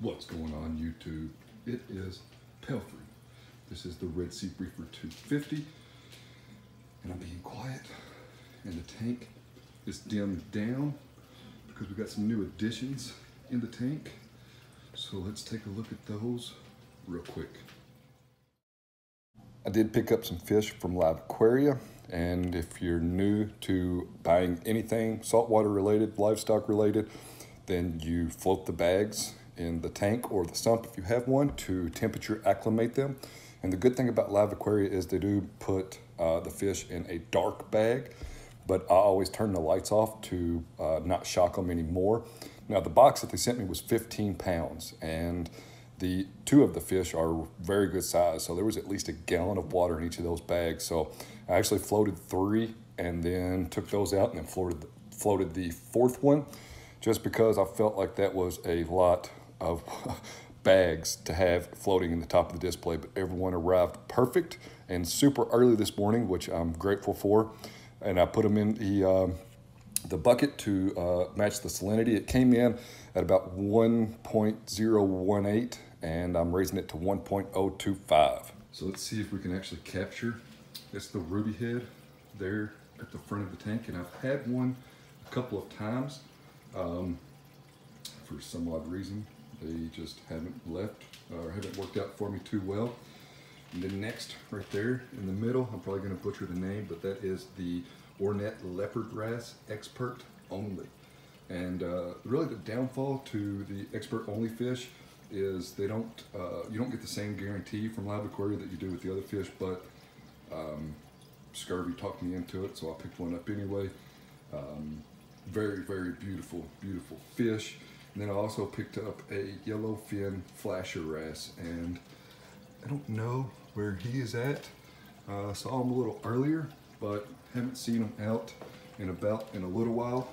What's going on YouTube? It is Pelphrey. This is the Red Sea Reefer 250 and I'm being quiet and the tank is dimmed down because we've got some new additions in the tank. So let's take a look at those real quick. I did pick up some fish from Live Aquaria and if you're new to buying anything saltwater related, livestock related, then you float the bags in the tank or the sump if you have one to temperature acclimate them. And the good thing about Live Aquaria is they do put uh, the fish in a dark bag, but I always turn the lights off to uh, not shock them anymore. Now the box that they sent me was 15 pounds and the two of the fish are very good size. So there was at least a gallon of water in each of those bags. So I actually floated three and then took those out and then floated, floated the fourth one just because I felt like that was a lot of bags to have floating in the top of the display, but everyone arrived perfect and super early this morning, which I'm grateful for. And I put them in the, um, the bucket to uh, match the salinity. It came in at about 1.018 and I'm raising it to 1.025. So let's see if we can actually capture. It's the ruby head there at the front of the tank and I've had one a couple of times um, for some odd reason. They just haven't left or haven't worked out for me too well. And then next, right there in the middle, I'm probably gonna butcher the name, but that is the Ornate Leopard Wrasse Expert Only. And uh, really the downfall to the Expert Only fish is they don't, uh, you don't get the same guarantee from Live Aquaria that you do with the other fish, but um, Scurvy talked me into it, so I picked one up anyway. Um, very, very beautiful, beautiful fish. And then I also picked up a yellowfin flasher wrasse and I don't know where he is at. Uh, saw him a little earlier, but haven't seen him out in about in a little while.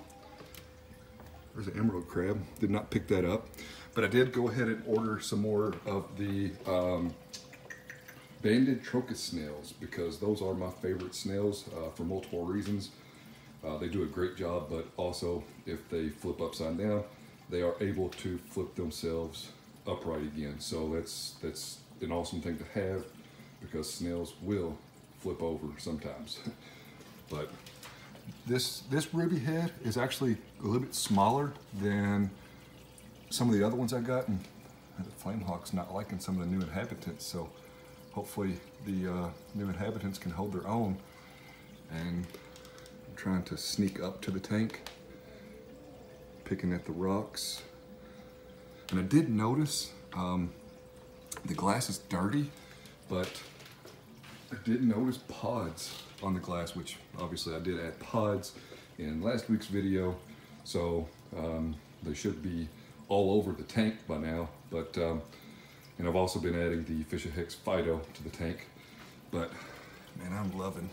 There's an emerald crab, did not pick that up. But I did go ahead and order some more of the um, banded trochus snails because those are my favorite snails uh, for multiple reasons. Uh, they do a great job, but also if they flip upside down, they are able to flip themselves upright again. So that's that's an awesome thing to have because snails will flip over sometimes. but this this ruby head is actually a little bit smaller than some of the other ones I got, and the flame hawk's not liking some of the new inhabitants. So hopefully the uh, new inhabitants can hold their own. And I'm trying to sneak up to the tank picking at the rocks. And I did notice um, the glass is dirty, but I did notice pods on the glass, which obviously I did add pods in last week's video. So um, they should be all over the tank by now. But, um, and I've also been adding the Fisher Hicks Fido to the tank. But man, I'm loving,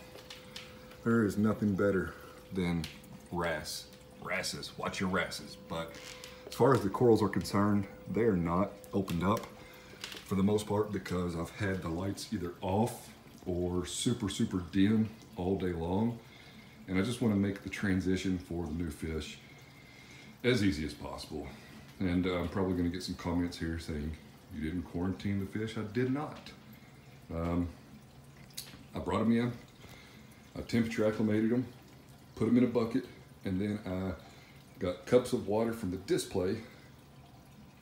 there is nothing better than wrasse wrasses. Watch your wrasses. But as far as the corals are concerned, they are not opened up for the most part because I've had the lights either off or super, super dim all day long. And I just want to make the transition for the new fish as easy as possible. And uh, I'm probably going to get some comments here saying, you didn't quarantine the fish? I did not. Um, I brought them in, I temperature acclimated them, put them in a bucket, and then I got cups of water from the display,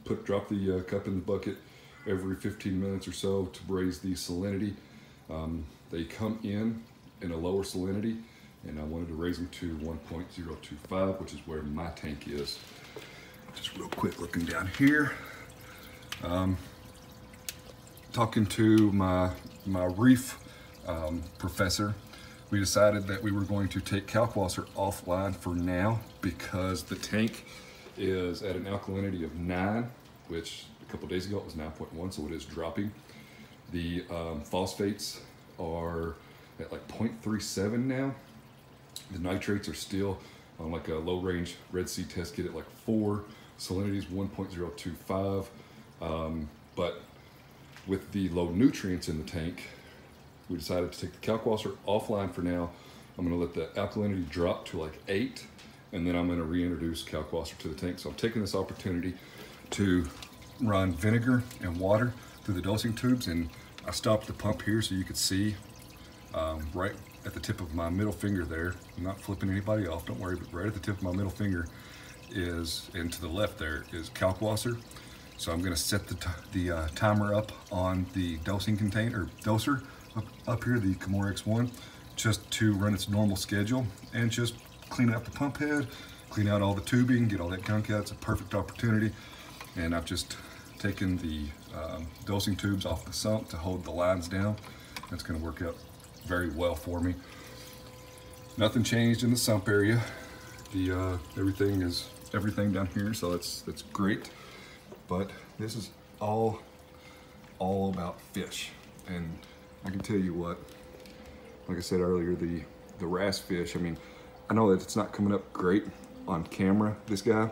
put drop the uh, cup in the bucket every 15 minutes or so to raise the salinity. Um, they come in in a lower salinity and I wanted to raise them to 1.025, which is where my tank is. Just real quick looking down here. Um, talking to my, my reef um, professor we decided that we were going to take Kalkwasser offline for now because the tank is at an alkalinity of 9, which a couple days ago it was 9.1, so it is dropping. The um, phosphates are at like 0.37 now. The nitrates are still on like a low range Red Sea test kit at like 4. Salinity is 1.025. Um, but with the low nutrients in the tank, we decided to take the Kalkwasser offline for now. I'm gonna let the alkalinity drop to like eight, and then I'm gonna reintroduce Kalkwasser to the tank. So I'm taking this opportunity to run vinegar and water through the dosing tubes and I stopped the pump here so you could see um, right at the tip of my middle finger there. I'm not flipping anybody off, don't worry, but right at the tip of my middle finger is, and to the left there is Kalkwasser. So I'm gonna set the, the uh, timer up on the dosing container, doser up, here, the Kamoer X1, just to run its normal schedule and just clean out the pump head, clean out all the tubing, get all that gunk out. It's a perfect opportunity. And I've just taken the um, dosing tubes off the sump to hold the lines down. That's gonna work out very well for me. Nothing changed in the sump area. The uh, everything is everything down here, so that's that's great. But this is all all about fish, and I can tell you what. Like I said earlier, the the wrasse fish. I mean, I know that it's not coming up great on camera. This guy.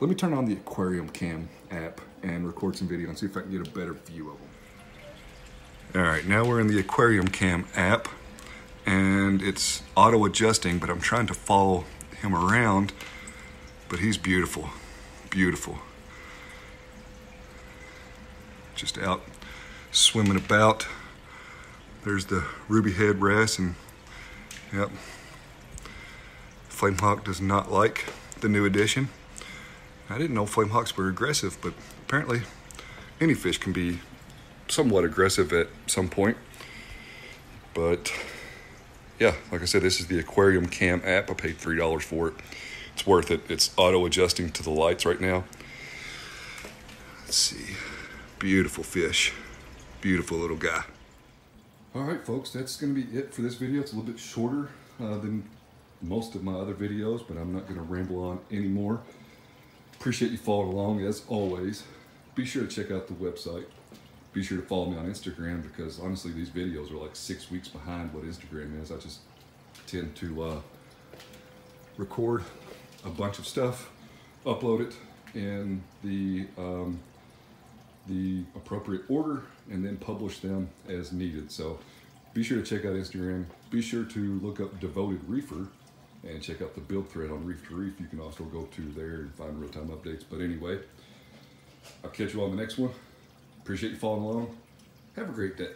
Let me turn on the Aquarium Cam app and record some video and see if I can get a better view of them. All right, now we're in the Aquarium Cam app and it's auto adjusting, but I'm trying to follow him around, but he's beautiful, beautiful. Just out swimming about. There's the ruby head wrasse and yep. Flamehawk does not like the new addition. I didn't know flamehawks were aggressive, but apparently any fish can be somewhat aggressive at some point. But yeah, like I said, this is the Aquarium Cam app. I paid $3 for it. It's worth it. It's auto adjusting to the lights right now. Let's see. Beautiful fish. Beautiful little guy. All right, folks, that's going to be it for this video. It's a little bit shorter uh, than most of my other videos, but I'm not going to ramble on anymore. Appreciate you following along as always. Be sure to check out the website, be sure to follow me on Instagram because honestly, these videos are like six weeks behind what Instagram is. I just tend to uh, record a bunch of stuff, upload it in the um, the appropriate order, and then publish them as needed. So be sure to check out Instagram. Be sure to look up Devoted Reefer and check out the build thread on Reef to Reef. You can also go to there and find real-time updates. But anyway, I'll catch you on the next one. Appreciate you following along. Have a great day.